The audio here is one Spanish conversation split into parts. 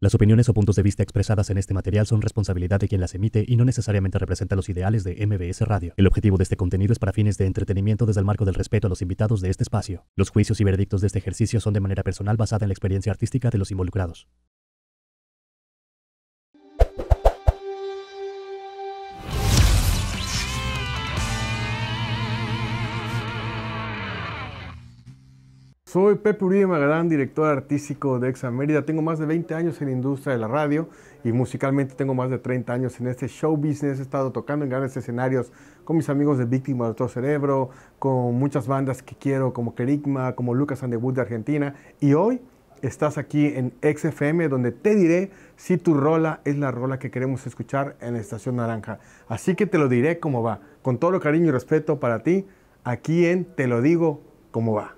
Las opiniones o puntos de vista expresadas en este material son responsabilidad de quien las emite y no necesariamente representan los ideales de MBS Radio. El objetivo de este contenido es para fines de entretenimiento desde el marco del respeto a los invitados de este espacio. Los juicios y veredictos de este ejercicio son de manera personal basada en la experiencia artística de los involucrados. Soy Pepe Uribe Magadán, director artístico de Exa Mérida. Tengo más de 20 años en la industria de la radio y musicalmente tengo más de 30 años en este show business. He estado tocando en grandes escenarios con mis amigos de Víctima de Otro Cerebro, con muchas bandas que quiero como Kerigma, como Lucas and de Argentina. Y hoy estás aquí en XFM donde te diré si tu rola es la rola que queremos escuchar en la Estación Naranja. Así que te lo diré cómo va. Con todo el cariño y respeto para ti, aquí en Te lo digo cómo va.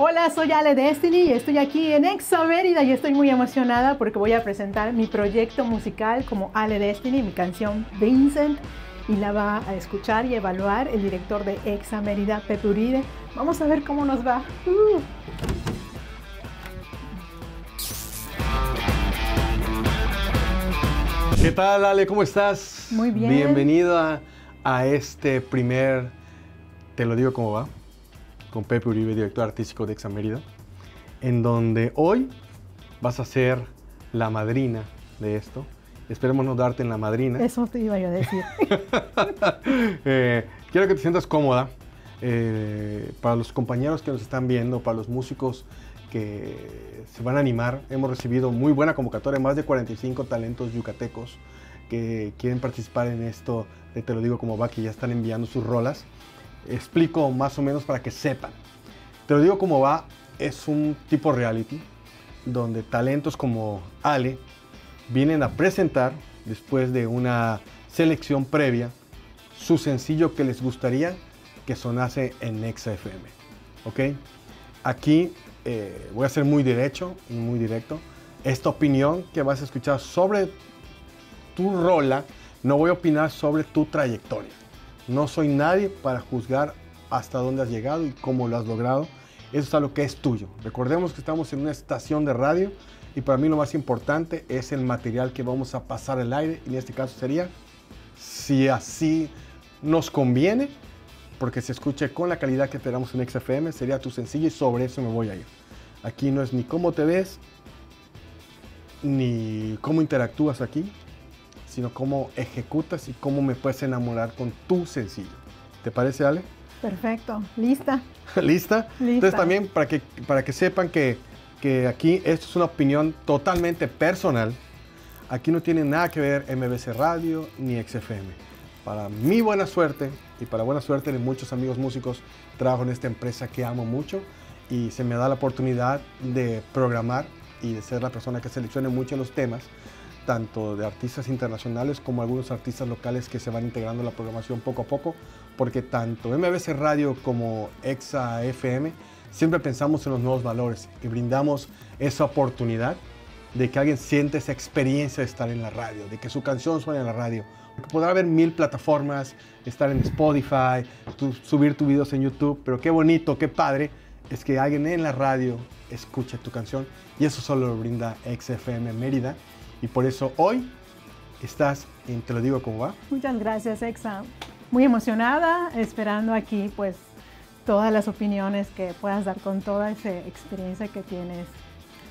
Hola, soy Ale Destiny y estoy aquí en Exa Mérida y estoy muy emocionada porque voy a presentar mi proyecto musical como Ale Destiny, mi canción Vincent, y la va a escuchar y evaluar el director de Exa Mérida, Pepe Uribe. Vamos a ver cómo nos va. Uh. ¿Qué tal, Ale? ¿Cómo estás? Muy bien. Bienvenida a este primer, te lo digo cómo va, con Pepe Uribe, director artístico de Exa Mérida, en donde hoy vas a ser la madrina de esto. Esperemos no darte en la madrina. Eso te iba yo a decir. Eh, quiero que te sientas cómoda. Eh, para los compañeros que nos están viendo, para los músicos que se van a animar, hemos recibido muy buena convocatoria, más de 45 talentos yucatecos que quieren participar en esto Te lo digo como va, que ya están enviando sus rolas. Explico más o menos para que sepan. Te lo digo como va, es un tipo reality donde talentos como Ale vienen a presentar, después de una selección previa, su sencillo que les gustaría que sonase en Nexa FM. ¿Ok? Aquí eh, voy a ser muy derecho y muy directo. Esta opinión que vas a escuchar sobre tu rola, no voy a opinar sobre tu trayectoria. No soy nadie para juzgar hasta dónde has llegado y cómo lo has logrado. Eso es algo que es tuyo. Recordemos que estamos en una estación de radio y para mí lo más importante es el material que vamos a pasar al aire. Y en este caso sería, si así nos conviene, porque se escuche con la calidad que tenemos en XFM, sería tu sencillo y sobre eso me voy a ir. Aquí no es ni cómo te ves, ni cómo interactúas aquí, sino cómo ejecutas y cómo me puedes enamorar con tu sencillo. ¿Te parece, Ale? Perfecto, lista. ¿Lista? Entonces también para que, para que sepan que, que aquí esto es una opinión totalmente personal. Aquí no tiene nada que ver MBC Radio ni XFM. Para mi buena suerte y para buena suerte de muchos amigos músicos, trabajo en esta empresa que amo mucho y se me da la oportunidad de programar y de ser la persona que seleccione mucho los temas, tanto de artistas internacionales como algunos artistas locales que se van integrando en la programación poco a poco, porque tanto MBC Radio como EXA FM siempre pensamos en los nuevos valores y brindamos esa oportunidad de que alguien siente esa experiencia de estar en la radio, de que su canción suene en la radio. Podrá haber mil plataformas, estar en Spotify, tu- subir tus videos en YouTube, pero qué bonito, qué padre es que alguien en la radio escuche tu canción y eso solo lo brinda XFM Mérida y por eso hoy estás en Te lo digo cómo va. Muchas gracias, Exa. Muy emocionada, esperando aquí pues todas las opiniones que puedas dar con toda esa experiencia que tienes.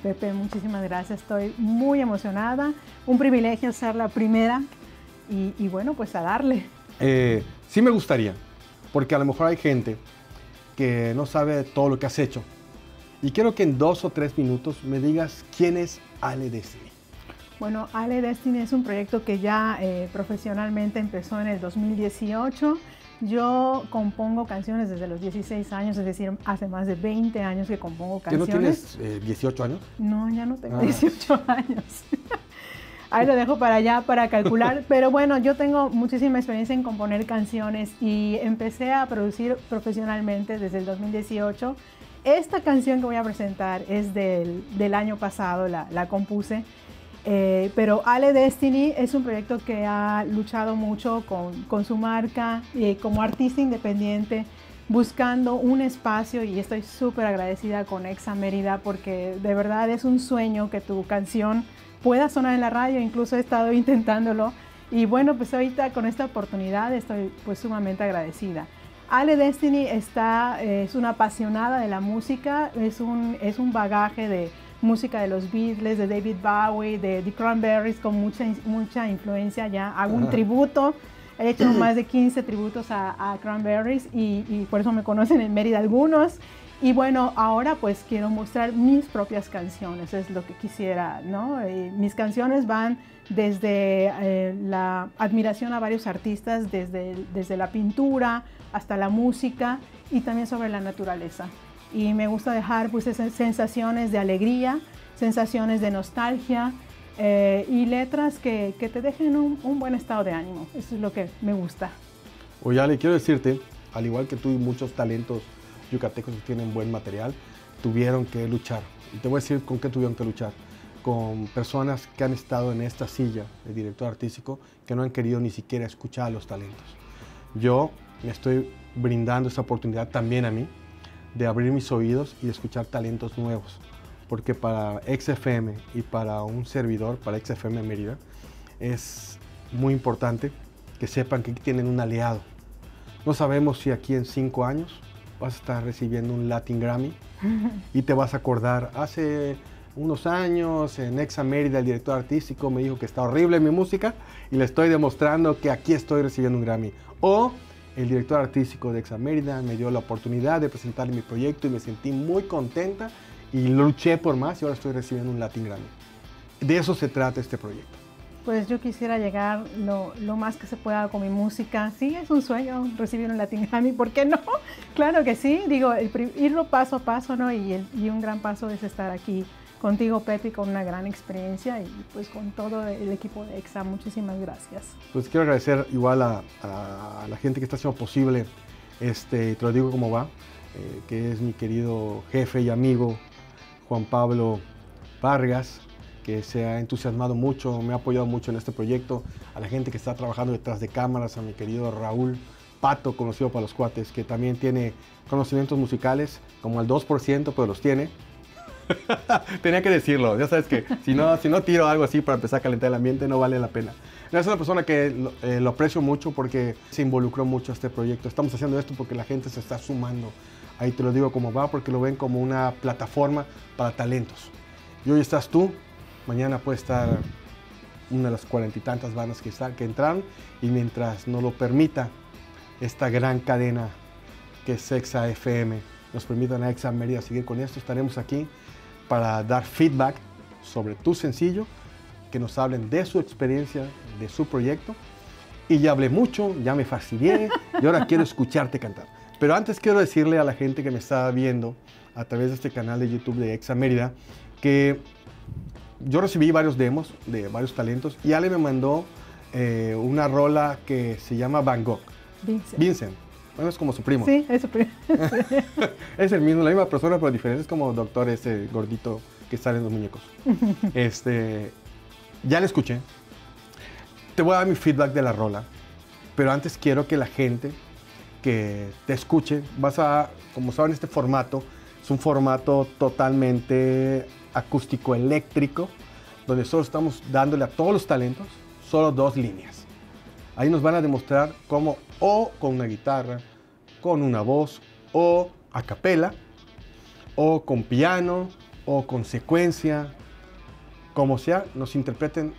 Pepe, muchísimas gracias. Estoy muy emocionada. Un privilegio ser la primera y, y bueno, pues a darle. Eh, sí me gustaría, porque a lo mejor hay gente que no sabe todo lo que has hecho. Y quiero que en dos o tres minutos me digas quién es Ale Destiny. Bueno, Ale Destiny es un proyecto que ya eh, profesionalmente empezó en el 2018. Yo compongo canciones desde los 16 años, es decir, hace más de 20 años que compongo ¿Que no canciones. tienes eh, 18 años? No, ya no tengo Ah. 18 años. Ahí lo dejo para allá para calcular. Pero bueno, yo tengo muchísima experiencia en componer canciones y empecé a producir profesionalmente desde el 2018. Esta canción que voy a presentar es del, del año pasado, la, la compuse. Eh, pero Ale Destiny es un proyecto que ha luchado mucho con, con su marca y como artista independiente, buscando un espacio y estoy súper agradecida con Exa Mérida porque de verdad es un sueño que tu canción pueda sonar en la radio, incluso he estado intentándolo y bueno, pues ahorita con esta oportunidad estoy pues sumamente agradecida. Ale Destiny está, es una apasionada de la música, es un, es un bagaje de música de los Beatles, de David Bowie, de The Cranberries, con mucha, mucha influencia ya. Hago un tributo, he hecho más de 15 tributos a, a Cranberries y, y, por eso me conocen en Mérida algunos. Y bueno, ahora pues quiero mostrar mis propias canciones, es lo que quisiera, ¿no? Eh, mis canciones van desde eh, la admiración a varios artistas, desde, desde la pintura hasta la música y también sobre la naturaleza. Y me gusta dejar pues esas sensaciones de alegría, sensaciones de nostalgia eh, y letras que, que te dejen un, un, buen estado de ánimo. Eso es lo que me gusta. Oye, Ale, quiero decirte, al igual que tú y muchos talentos yucatecos que tienen buen material, tuvieron que luchar. Y te voy a decir con qué tuvieron que luchar. Con personas que han estado en esta silla de director artístico que no han querido ni siquiera escuchar a los talentos. Yo me estoy brindando esa oportunidad también a mí de abrir mis oídos y de escuchar talentos nuevos. Porque para XFM y para un servidor, para XFM Mérida, es muy importante que sepan que tienen un aliado. No sabemos si aquí en cinco años vas a estar recibiendo un Latin Grammy y te vas a acordar, hace unos años en Exa Mérida el director artístico me dijo que está horrible mi música y le estoy demostrando que aquí estoy recibiendo un Grammy. O el director artístico de Exa Mérida me dio la oportunidad de presentarle mi proyecto y me sentí muy contenta y luché por más y ahora estoy recibiendo un Latin Grammy. De eso se trata este proyecto pues yo quisiera llegar lo, más que se pueda con mi música. Sí, es un sueño recibir un Latin Grammy, ¿por qué no? Claro que sí, digo, el, irlo paso a paso, ¿no? Y, un gran paso es estar aquí contigo, Pepe, con una gran experiencia y pues con todo el equipo de EXA. Muchísimas gracias. Pues quiero agradecer igual a, a la gente que está haciendo posible, este, te lo digo como va, eh, que es mi querido jefe y amigo Juan Pablo Vargas, que se ha entusiasmado mucho, me ha apoyado mucho en este proyecto, a la gente que está trabajando detrás de cámaras, a mi querido Raúl Pato, conocido para los cuates, que también tiene conocimientos musicales, como el 2%, pero los tiene. Tenía que decirlo, ya sabes que si no, si no tiro algo así para empezar a calentar el ambiente, no vale la pena. Es una persona que lo, eh, lo aprecio mucho porque se involucró mucho a este proyecto. Estamos haciendo esto porque la gente se está sumando. Ahí te lo digo como va, porque lo ven como una plataforma para talentos. Y hoy estás tú, Mañana puede estar una de las cuarenta y tantas bandas que, está, que entraron y mientras no lo permita esta gran cadena que es Exa FM, nos permitan a Exa Mérida seguir con esto, estaremos aquí para dar feedback sobre tu sencillo, que nos hablen de su experiencia, de su proyecto. Y ya hablé mucho, ya me fastidié y ahora quiero escucharte cantar. Pero antes quiero decirle a la gente que me está viendo a través de este canal de YouTube de Exa Mérida que yo recibí varios demos de varios talentos y Ale me mandó eh, una rola que se llama Van Gogh. Vincent. Vincent. Bueno, es como su primo. Sí, es su primo. es el mismo, la misma persona, pero diferente. Es como doctor ese gordito que sale en los muñecos. este, ya le escuché. Te voy a dar mi feedback de la rola, pero antes quiero que la gente que te escuche, vas a, como saben, este formato es un formato totalmente acústico eléctrico, donde solo estamos dándole a todos los talentos solo dos líneas. Ahí nos van a demostrar cómo o con una guitarra, con una voz, o a capela, o con piano, o con secuencia, como sea, nos interpreten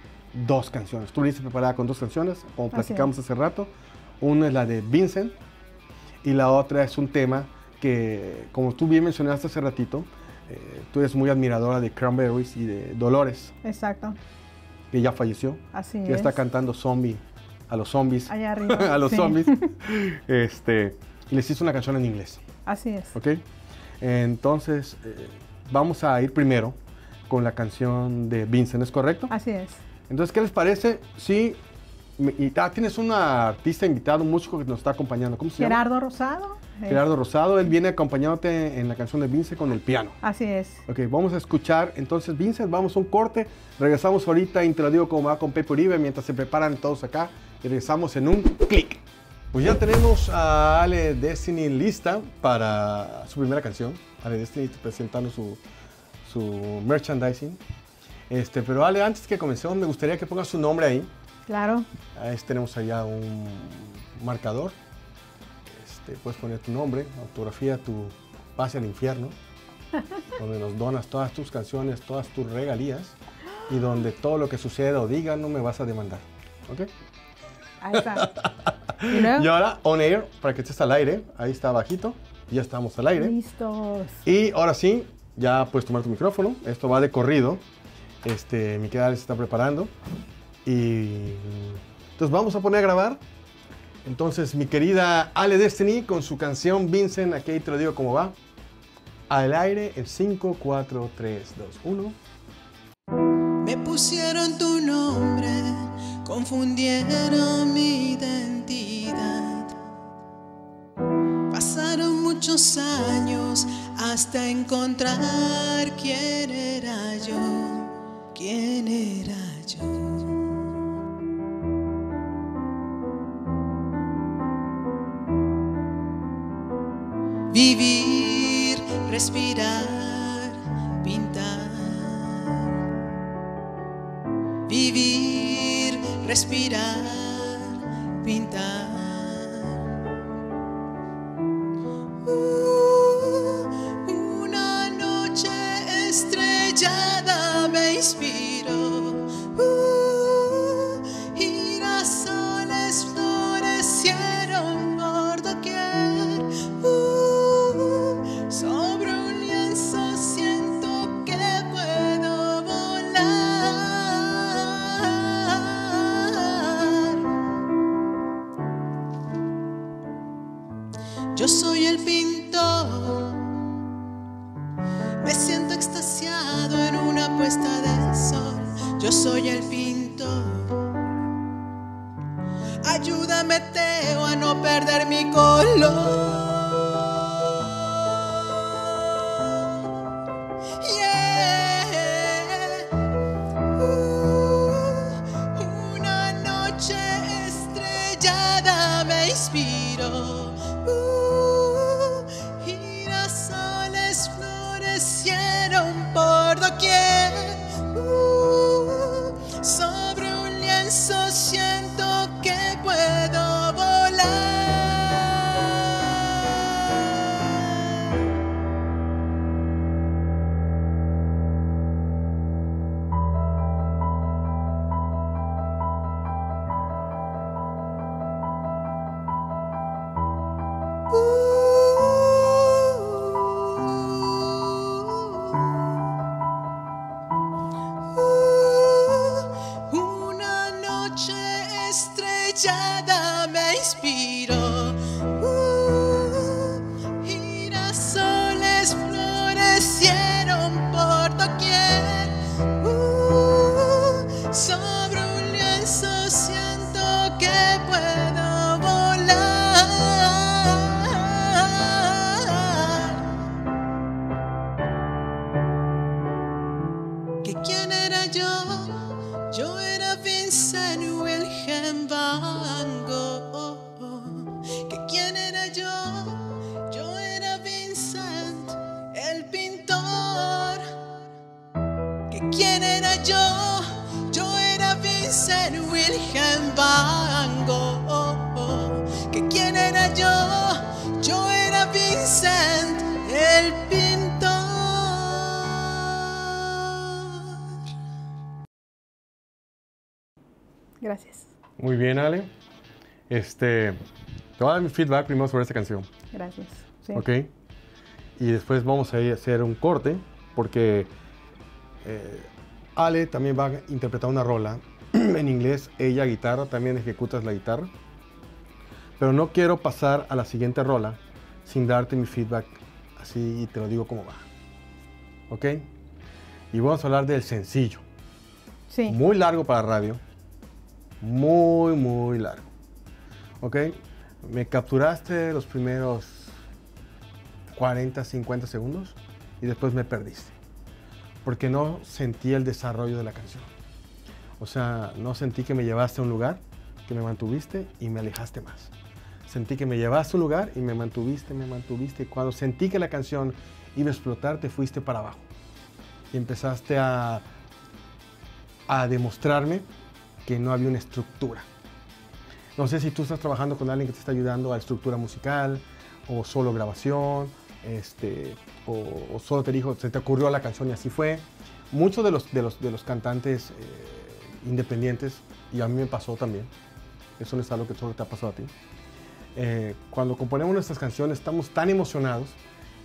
dos canciones. Tú viniste preparada con dos canciones, como platicamos hace rato. Una es la de Vincent y la otra es un tema que, como tú bien mencionaste hace ratito, eh, tú eres muy admiradora de Cranberries y de Dolores. Exacto. Que ya falleció. Así que es. está cantando zombie a los zombies. Allá arriba. a los sí. zombies. este, y les hizo una canción en inglés. Así es. ¿Ok? Entonces, eh, vamos a ir primero con la canción de Vincent, ¿es correcto? Así es. Entonces, ¿qué les parece si Y ah, tienes un artista invitado, un músico que nos está acompañando. ¿Cómo se llama? Gerardo Rosado. Gerardo Rosado, él viene acompañándote en la canción de Vince con el piano. Así es. Ok, vamos a escuchar entonces Vince, vamos a un corte, regresamos ahorita y te lo digo como va con Pepe Uribe mientras se preparan todos acá y regresamos en un clic. Pues ya tenemos a Ale Destiny lista para su primera canción. Ale Destiny presentando su, su merchandising. Este, pero Ale, antes que comencemos, me gustaría que pongas su nombre ahí. Claro. Ahí tenemos allá un marcador. Este, puedes poner tu nombre, autografía, tu pase al infierno, donde nos donas todas tus canciones, todas tus regalías y donde todo lo que suceda o diga no me vas a demandar. ¿Ok? Ahí está. ¿Y, ahora, on air, para que estés al aire. Ahí está bajito. Ya estamos al aire. Listos. Y ahora sí, ya puedes tomar tu micrófono. Esto va de corrido. Este, mi queda se está preparando. Y entonces vamos a poner a grabar. Entonces, mi querida Ale Destiny con su canción Vincent, aquí te lo digo cómo va. Al aire, el 5, 4, 3, 2, 1. Me pusieron tu nombre, confundieron mi identidad. Pasaron muchos años hasta encontrar quién era yo, quién era yo. Vivir, respirar, respirar, pintar. Uh, una noche estrellada me inspiró. Van Gogh. Que quién era yo, yo era Vincent el pintor. Gracias. Muy bien, Ale. Este, te voy a dar mi feedback primero sobre esta canción. Gracias. Sí. ¿Ok? Y después vamos a ir a hacer un corte porque eh, Ale también va a interpretar una rola en inglés, ella guitarra, también ejecutas la guitarra. Pero no quiero pasar a la siguiente rola sin darte mi feedback así y te lo digo como va. ¿Ok? Y vamos a hablar del sencillo. Sí. Muy largo para radio. muy, muy largo. ¿Ok? Me capturaste los primeros 40, 50 segundos y después me perdiste. Porque no sentí el desarrollo de la canción. O sea, no sentí que me llevaste a un lugar, que me mantuviste y me alejaste más. Sentí que me llevaste a un lugar y me mantuviste, me mantuviste. Cuando sentí que la canción iba a explotar, te fuiste para abajo. Y empezaste a, a demostrarme que no había una estructura. No sé si tú estás trabajando con alguien que te está ayudando a estructura musical, o solo grabación, este, o, solo te dijo, se te ocurrió la canción y así fue. Muchos de los, de los, de los cantantes eh, independientes, y a mí me pasó también, eso no es algo que solo te ha pasado a ti, eh, cuando componemos nuestras canciones estamos tan emocionados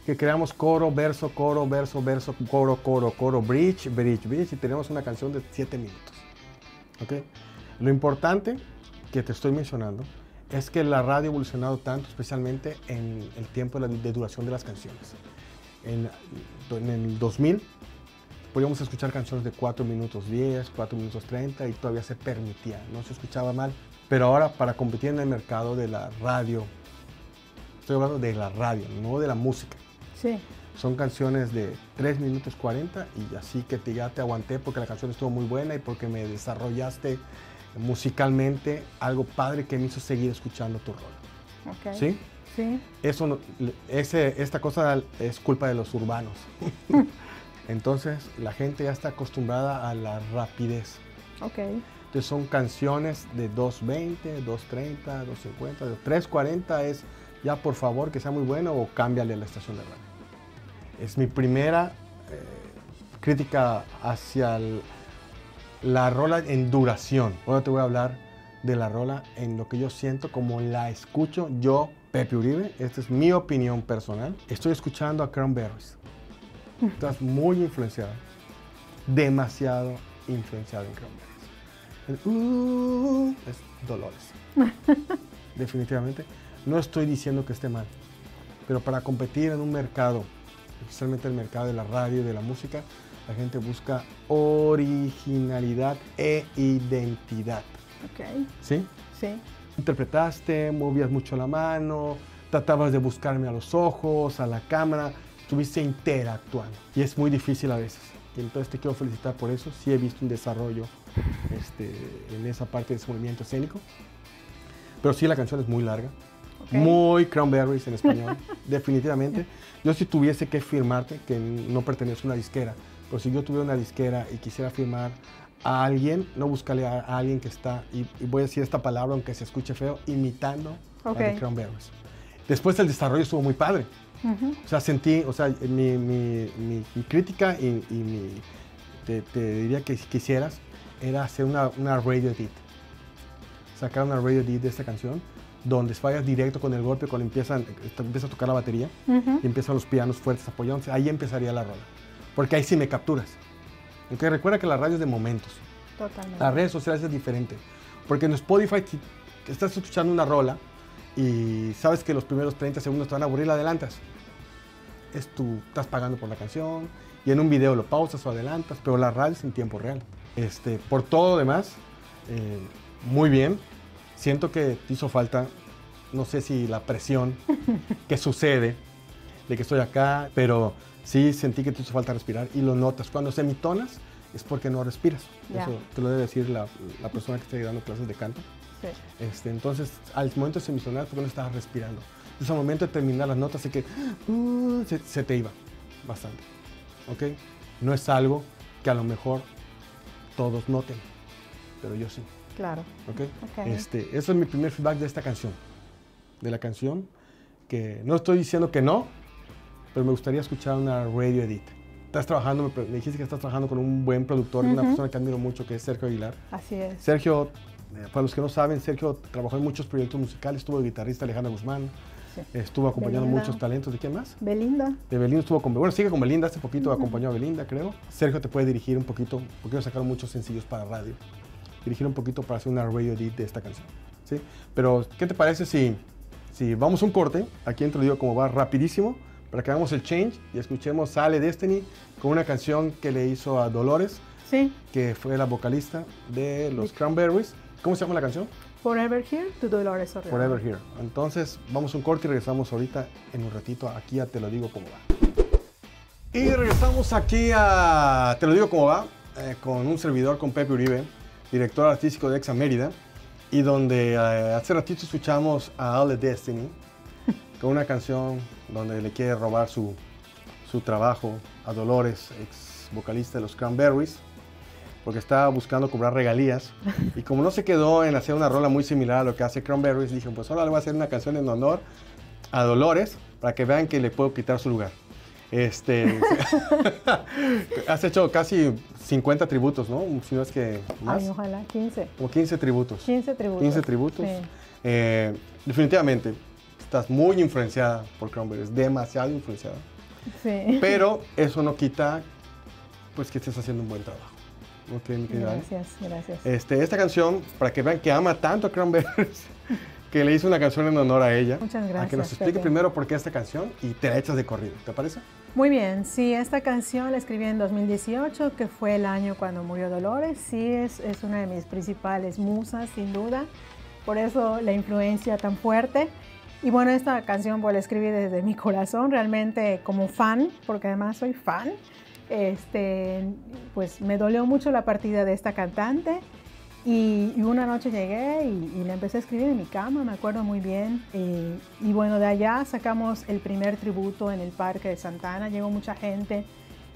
que creamos coro, verso, coro, verso, verso, coro, coro, coro, bridge, bridge, bridge, y tenemos una canción de 7 minutos. ¿Okay? Lo importante que te estoy mencionando es que la radio ha evolucionado tanto, especialmente en el tiempo de, duración de las canciones. En, en, el 2000 podíamos escuchar canciones de 4 minutos 10, 4 minutos 30 y todavía se permitía, no se escuchaba mal. Pero ahora para competir en el mercado de la radio, estoy hablando de la radio, no de la música. Sí. Son canciones de 3 minutos 40 y así que te, ya te aguanté porque la canción estuvo muy buena y porque me desarrollaste musicalmente algo padre que me hizo seguir escuchando tu rol. Okay. ¿Sí? Sí. Eso, ese, esta cosa es culpa de los urbanos. Entonces la gente ya está acostumbrada a la rapidez. Ok. Entonces son canciones de 2.20, 2.30, 2.50, de 3.40 es ya por favor que sea muy bueno o cámbiale la estación de radio. Es mi primera eh, crítica hacia el, la rola en duración. Ahora te voy a hablar de la rola en lo que yo siento como la escucho yo, Pepe Uribe. Esta es mi opinión personal. Estoy escuchando a Cranberries. Estás muy influenciado. Demasiado influenciado en Cranberries. Uh, es Dolores. Definitivamente. No estoy diciendo que esté mal. Pero para competir en un mercado, especialmente el mercado de la radio y de la música, la gente busca originalidad e identidad. Ok. ¿Sí? Sí. Interpretaste, movías mucho la mano, tratabas de buscarme a los ojos, a la cámara, estuviste interactuando. Y es muy difícil a veces. Y entonces te quiero felicitar por eso. Sí he visto un desarrollo este, en esa parte de ese movimiento escénico. Pero sí la canción es muy larga. Okay. Muy Cranberries en español, definitivamente. Yo si tuviese que firmarte, que no pertenece a una disquera, pero si yo tuviera una disquera y quisiera firmar a alguien, no buscarle a, a alguien que está, y, y, voy a decir esta palabra aunque se escuche feo, imitando okay. a The Cranberries. Después el desarrollo estuvo muy padre. Uh -huh. O sea, sentí, o sea, mi, mi, mi, mi crítica y, y mi, te, te, diría que si quisieras, era hacer una, una radio edit. Sacar una radio edit de esta canción, donde vayas directo con el golpe cuando empiezan, empieza a tocar la batería uh -huh. y empiezan los pianos fuertes apoyándose, ahí empezaría la rola. Porque ahí sí me capturas. Okay, recuerda que la radio es de momentos. Totalmente. Las redes sociales es diferente. Porque en Spotify si estás escuchando una rola y sabes que los primeros 30 segundos te van a aburrir, la adelantas. Es tú, estás pagando por la canción y en un video lo pausas o adelantas, pero la radio es en tiempo real. Este, por todo lo demás, eh, muy bien. Siento que te hizo falta, no sé si la presión que sucede de que estoy acá, pero sí sentí que te hizo falta respirar y lo notas. Cuando semitonas es porque no respiras. Eso te lo debe decir la, la persona que esté dando clases de canto. Sí. Este, entonces, al momento de semitonar, porque no estabas respirando. Entonces, al momento de terminar las notas, sé que uh, se, se, te iba bastante. ¿Ok? No es algo que a lo mejor todos noten, pero yo sí. Claro. ¿Ok? okay. Este, eso es mi primer feedback de esta canción. De la canción, que no estoy diciendo que no, pero me gustaría escuchar una radio edit. Estás trabajando, me, dijiste que estás trabajando con un buen productor, uh -huh. una persona que admiro mucho, que es Sergio Aguilar. Así es. Sergio, para los que no saben, Sergio trabajó en muchos proyectos musicales, estuvo de guitarrista Alejandra Guzmán, sí. estuvo acompañando Belinda. muchos talentos. ¿De quién más? Belinda. De Belinda estuvo con, bueno, sigue con Belinda, hace poquito uh -huh. acompañó a Belinda, creo. Sergio te puede dirigir un poquito, porque ellos sacaron muchos sencillos para radio. Dirigir un poquito para hacer una radio edit de esta canción. ¿sí? Pero, ¿qué te parece si, si vamos a un corte? Aquí entro digo como va rapidísimo para que hagamos el change y escuchemos Sale Destiny con una canción que le hizo a Dolores, sí. que fue la vocalista de los Cranberries, ¿Cómo se llama la canción? Forever Here, to Dolores O'Riordan. Forever Here. Entonces, vamos a un corte y regresamos ahorita en un ratito aquí a Te lo digo cómo va. Y regresamos aquí a Te lo digo cómo va, eh, con un servidor, con Pepe Uribe, director artístico de Exa Mérida, y donde eh, hace ratito escuchamos a All the Destiny, con una canción donde le quiere robar su, su trabajo a Dolores, ex vocalista de los Cranberries, porque estaba buscando cobrar regalías. Y como no se quedó en hacer una rola muy similar a lo que hace Cranberries, dije, pues ahora le voy a hacer una canción en honor a Dolores, para que vean que le puedo quitar su lugar. Este, has hecho casi 50 tributos, ¿no? Si no es que más. Ay, ojalá, 15. Como 15 tributos. 15 tributos. 15 tributos. Sí. Eh, definitivamente, estás muy influenciada por Cranberries, demasiado influenciada. Sí. Pero eso no quita, pues, que estés haciendo un buen trabajo. ¿Ok, mi querida? Gracias, gracias. Este, esta canción, para que vean que ama tanto a Cranberries, que le hizo una canción en honor a ella. Muchas A que nos gracias, explique Pepe. primero por qué esta canción y te la echas de corrido, ¿te parece? Muy bien, sí, esta canción la escribí en 2018, que fue el año cuando murió Dolores. Sí, es, es una de mis principales musas, sin duda. Por eso la influencia tan fuerte. Y bueno, esta canción pues, la escribí desde mi corazón, realmente como fan, porque además soy fan. Este, pues me dolió mucho la partida de esta cantante. Y, y una noche llegué y, y la empecé a escribir en mi cama, me acuerdo muy bien. Y, y bueno, de allá sacamos el primer tributo en el Parque de Santana, llegó mucha gente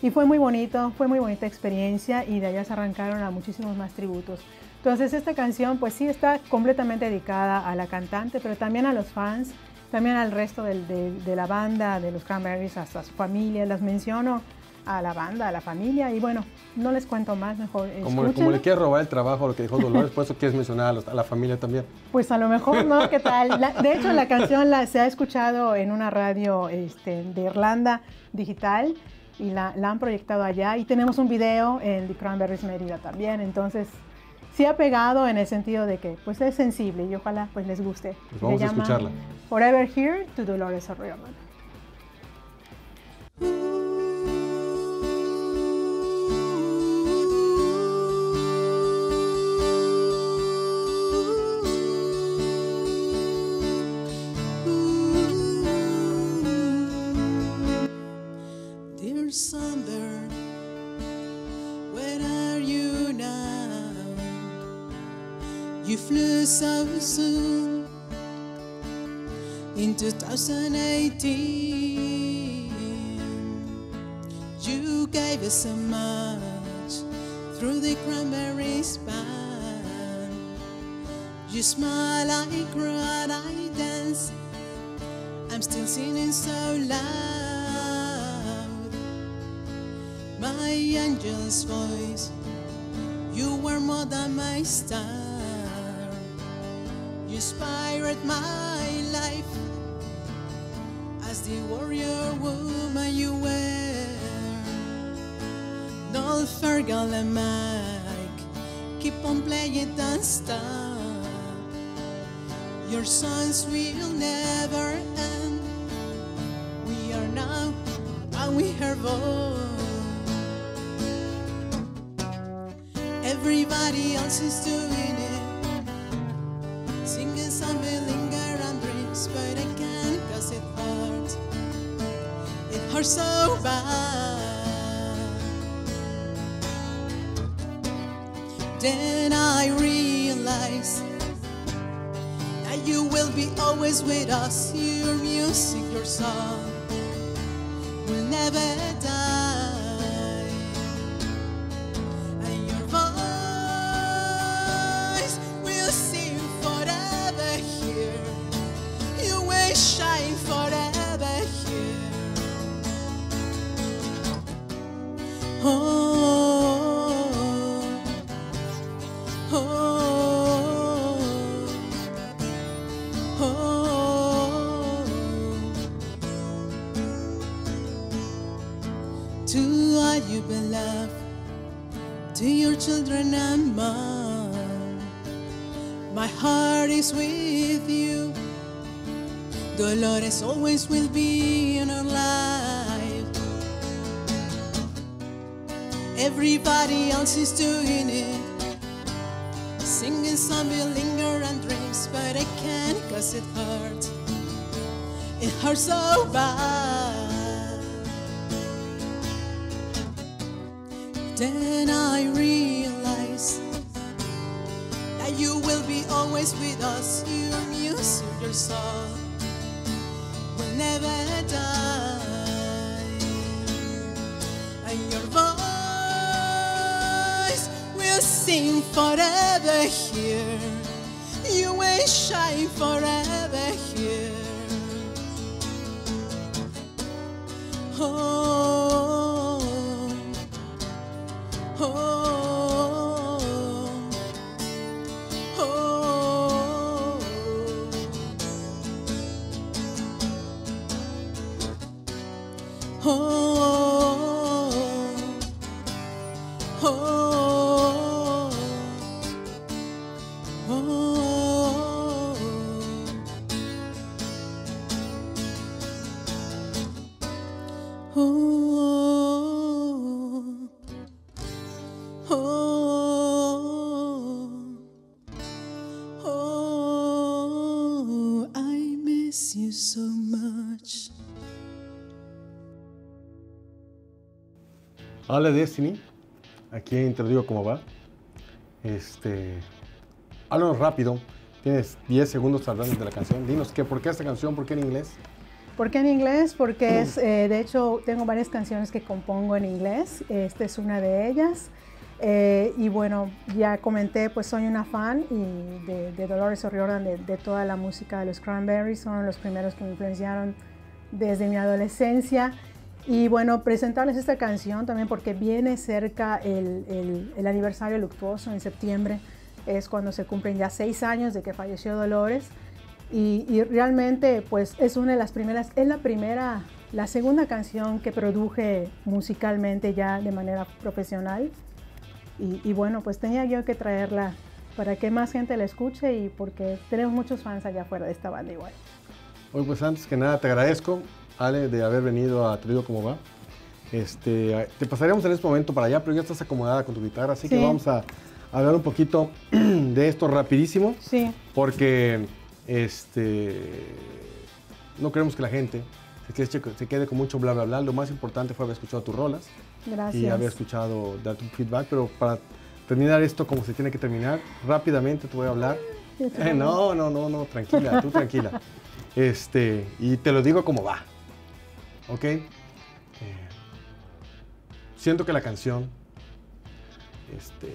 y fue muy bonito, fue muy bonita experiencia y de allá se arrancaron a muchísimos más tributos. Entonces esta canción pues sí está completamente dedicada a la cantante, pero también a los fans, también al resto del- de, de la banda, de los Cranberries, hasta su familia, las menciono a la banda, a la familia y bueno, no les cuento más, mejor Como, como le quieres robar el trabajo a lo que dijo Dolores, por eso quieres mencionar a, los- a la familia también. Pues a lo mejor, ¿no? ¿Qué tal? La- de hecho, la canción la, se ha escuchado en una radio este, de Irlanda digital y la, la han proyectado allá. Y tenemos un video en The Cranberries Mérida también. Entonces, sí ha pegado en el sentido de que pues es sensible y ojalá pues les guste. Pues Se vamos a escucharla. Forever Here to Dolores O'Riordan. Sunbird, where are you now? You flew so soon in 2018. You gave us so much through the cranberry span. You smile, I cry, I dance. I'm still singing so loud. My angel's voice, you were more than my star. You inspired my life as the warrior woman you were. Don't forget the mic, keep on playing, don't stop. Your songs will never end. We are now and we are born. Everybody else is doing it, singing something, linger and dreams, but I can't cause it hurts. It hurts so bad. Then I realize that you will be always with us. Your music, your song will never die. Everybody else is doing it, Singing some will linger and dreams, but I can't cause it hurts. It hurts so bad. Then I realize that you will be always with us. Your music, your soul will never die, will sing forever here. You will shine forever here. Oh, so much. Hola Destiny, aquí te lo digo cómo va. Este, háblanos rápido, tienes 10 segundos hablando de la canción. Dinos qué, por qué esta canción, por qué en inglés. ¿Por qué en inglés? Porque es, eh, de hecho, tengo varias canciones que compongo en inglés. Esta es una de ellas. Eh, y bueno, ya comenté, pues soy una fan y de, de Dolores O'Riordan, de, de toda la música de los Cranberries. Son los primeros que me influenciaron desde mi adolescencia. Y bueno, presentarles esta canción también porque viene cerca el, el- el aniversario luctuoso en septiembre. Es cuando se cumplen ya seis años de que falleció Dolores. Y, y realmente pues es una de las primeras, es la primera, la segunda canción que produje musicalmente ya de manera profesional. Y, y bueno, pues tenía yo que traerla para que más gente la escuche y porque tenemos muchos fans allá afuera de esta banda igual. Hoy pues antes que nada te agradezco, Ale, de haber venido a Te digo cómo va. Este, te pasaríamos en este momento para allá, pero ya estás acomodada con tu guitarra, así que vamos a hablar un poquito de esto rapidísimo. Sí, porque este, no queremos que la gente se quede, se quede con mucho bla bla bla. Lo más importante fue haber escuchado tus rolas gracias. y haber escuchado, dar tu feedback. Pero para terminar esto como se tiene que terminar, rápidamente te voy a hablar. Eh, no, no, no, no, tranquila, tú tranquila. Este, y te lo digo como va. ¿Ok? Eh, siento que la canción este,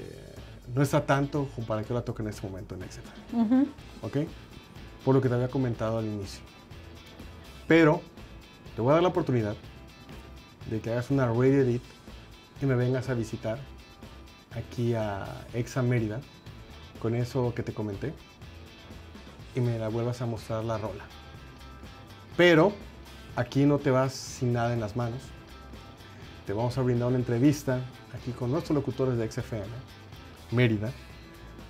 no está tanto como para que la toque en este momento en Exeter. Ujú, ¿ok? Por lo que te había comentado al inicio. Pero te voy a dar la oportunidad de que hagas una radio edit y me vengas a visitar aquí a Exa Mérida con eso que te comenté y me la vuelvas a mostrar la rola. Pero aquí no te vas sin nada en las manos. Te vamos a brindar una entrevista aquí con nuestros locutores de XFM Mérida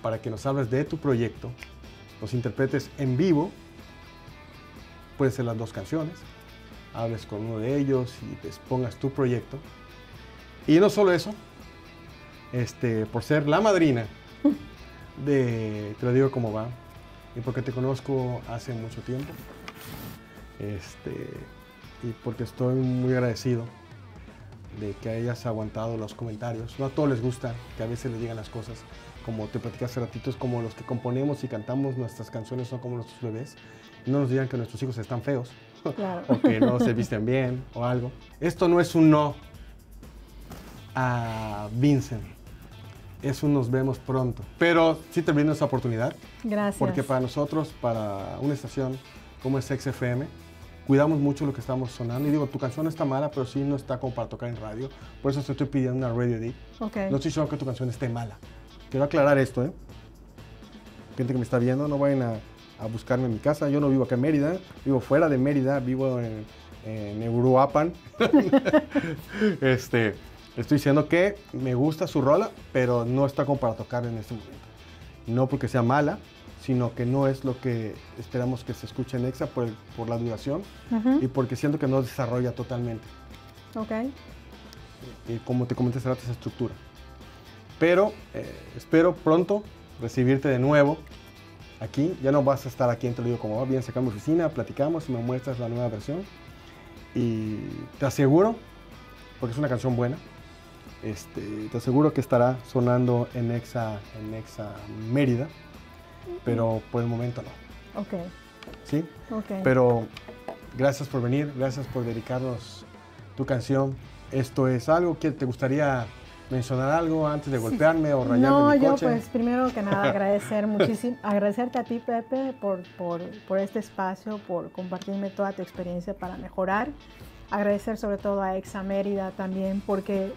para que nos hables de tu proyecto, los interpretes en vivo, puede ser las dos canciones, hables con uno de ellos y te expongas tu proyecto. Y no solo eso, este, por ser la madrina de, te lo digo cómo va, y porque te conozco hace mucho tiempo, este, y porque estoy muy agradecido de que hayas aguantado los comentarios. No a todos les gusta que a veces les digan las cosas, como te platicé hace ratito, es como los que componemos y cantamos nuestras canciones son como nuestros bebés. No nos digan que nuestros hijos están feos, Claro. o que no se visten bien, o algo. Esto no es un no a Vincent, es un nos vemos pronto. Pero sí te brindo esa oportunidad, Gracias. porque para nosotros, para una estación como es XFM, cuidamos mucho lo que estamos sonando. Y digo, tu canción no está mala, pero sí no está como para tocar en radio. Por eso te estoy pidiendo una radio edit. Ok. No estoy diciendo que tu canción esté mala. Quiero aclarar esto, ¿eh? Gente que me está viendo, no vayan a, a buscarme en mi casa. Yo no vivo acá en Mérida, vivo fuera de Mérida, vivo en, en Uruapan. este, estoy diciendo que me gusta su rola, pero no está como para tocar en este momento. No porque sea mala, sino que no es lo que esperamos que se escuche en EXA por, el- por la duración Ujú, y porque siento que no desarrolla totalmente Ok. y como te comenté hace rato, esa estructura. Pero eh, espero pronto recibirte de nuevo aquí. Ya no vas a estar aquí en digo como va. A mi oficina, platicamos y me muestras la nueva versión. Y te aseguro, porque es una canción buena, este, te aseguro que estará sonando en Exa, en Exa Mérida, pero por el momento no. Ok, ¿Sí? ok. Pero gracias por venir, gracias por dedicarnos tu canción. Esto es algo que te gustaría mencionar algo antes de golpearme o rayarme No, mi yo coche. pues primero que nada agradecer muchísimo, agradecerte a ti Pepe por, por, por este espacio, por compartirme toda tu experiencia para mejorar. Agradecer sobre todo a Exa Mérida también porque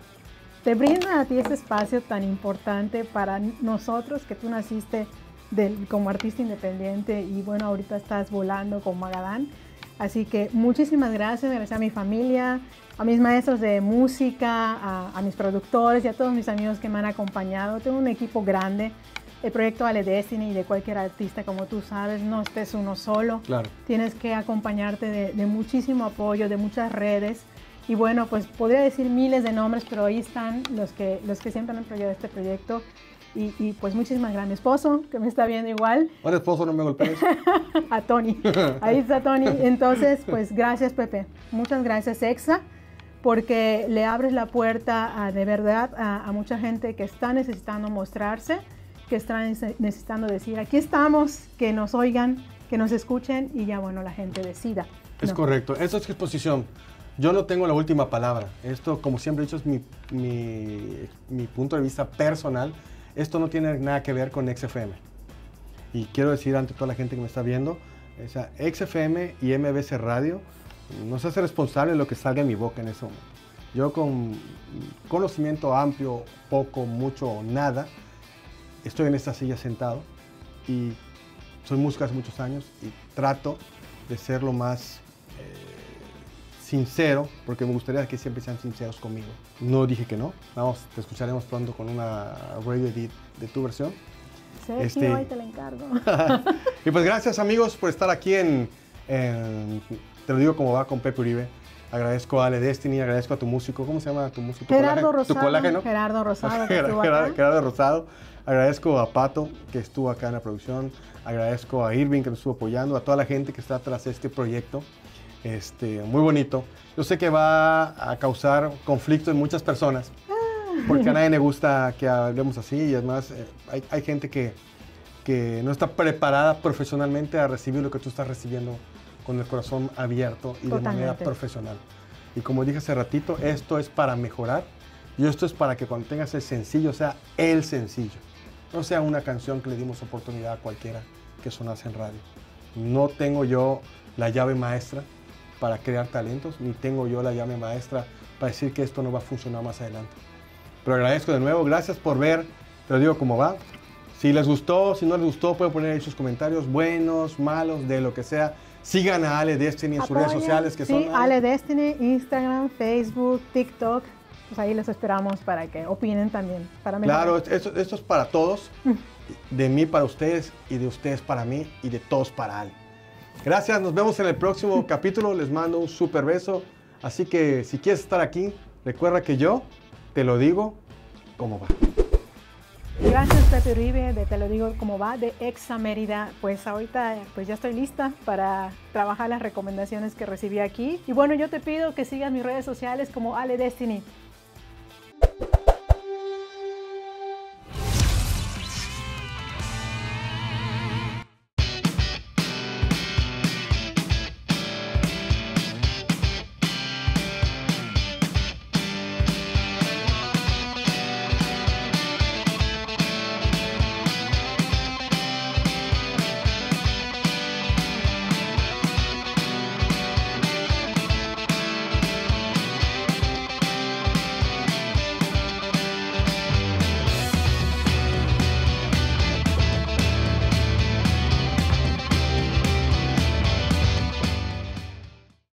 te brinda a ti este espacio tan importante para nosotros que tú naciste del- como artista independiente y bueno, ahorita estás volando con Magadán. Así que muchísimas gracias, gracias a mi familia, a mis maestros de música, a, a mis productores y a todos mis amigos que me han acompañado. Tengo un equipo grande. El proyecto Ale Destiny y de cualquier artista, como tú sabes, no estés uno solo. Claro. Tienes que acompañarte de, de muchísimo apoyo, de muchas redes. Y bueno, pues podría decir miles de nombres, pero ahí están los que, los que siempre han apoyado este proyecto. Y, y, pues muchísimas gracias. Mi esposo, que me está viendo igual, Ahora esposo, no me golpees. a Tony. Ahí está Tony. Entonces, pues gracias Pepe. Muchas gracias Exa, porque le abres la puerta a, de verdad a, a mucha gente que está necesitando mostrarse, que está nece- necesitando decir, aquí estamos, que nos oigan, que nos escuchen y ya bueno, la gente decida. Es ¿no? correcto. Esto es exposición. Yo no tengo la última palabra. Esto, como siempre he dicho, es mi, mi- mi punto de vista personal. Esto no tiene nada que ver con XFM. Y quiero decir ante toda la gente que me está viendo, o sea, XFM y MBC Radio no se hace responsable de lo que salga de mi boca en ese momento. Yo con conocimiento amplio, poco, mucho o nada, estoy en esta silla sentado y soy músico hace muchos años y trato de ser lo más eh, sincero, porque me gustaría que siempre sean sinceros conmigo. No dije que no, vamos, te escucharemos pronto con una radio edit de tu versión. Sergio, este- te la encargo. y pues gracias amigos por estar aquí en, en- te lo digo como va con Pepe Uribe. Agradezco a Ale Destiny, agradezco a tu músico, ¿cómo se llama tu músico? Tu Gerardo colágeno- Tu Rosado. colágeno. Gerardo Rosado, Gerardo, Gerardo-. Gerardo Rosado. Agradezco a Pato, que estuvo acá en la producción. Agradezco a Irving, que nos estuvo apoyando. A toda la gente que está tras este proyecto. Este, muy bonito. Yo sé que va a causar conflicto en muchas personas. Porque a nadie le gusta que hablemos así. Y además, eh, hay, hay gente que, que no está preparada profesionalmente a recibir lo que tú estás recibiendo con el corazón abierto y de manera Totalmente. profesional. Y como dije hace ratito, esto es para mejorar y esto es para que cuando tengas el sencillo sea el sencillo. No sea una canción que le dimos oportunidad a cualquiera que sonase en radio. No tengo yo la llave maestra para crear talentos, ni tengo yo la llave maestra para decir que esto no va a funcionar más adelante. Pero agradezco de nuevo, gracias por ver, te lo digo como va. Si les gustó, si no les gustó, pueden poner ahí sus comentarios, buenos, malos, de lo que sea. Sigan a Ale Destiny en sus redes sociales que sí, son Ale Destiny, Instagram, Facebook, TikTok. Pues ahí les esperamos para que opinen también. Para mejorar. Claro, esto, esto es para todos, de mí para ustedes y de ustedes para mí y de todos para Ale. Gracias, nos vemos en el próximo capítulo, les mando un super beso. Así que si quieres estar aquí, recuerda que yo te lo digo como va. Gracias Pepe Uribe, de Te lo digo como va, de Exa Mérida. Pues ahorita pues ya estoy lista para trabajar las recomendaciones que recibí aquí. Y bueno, yo te pido que sigas mis redes sociales como Ale Destiny.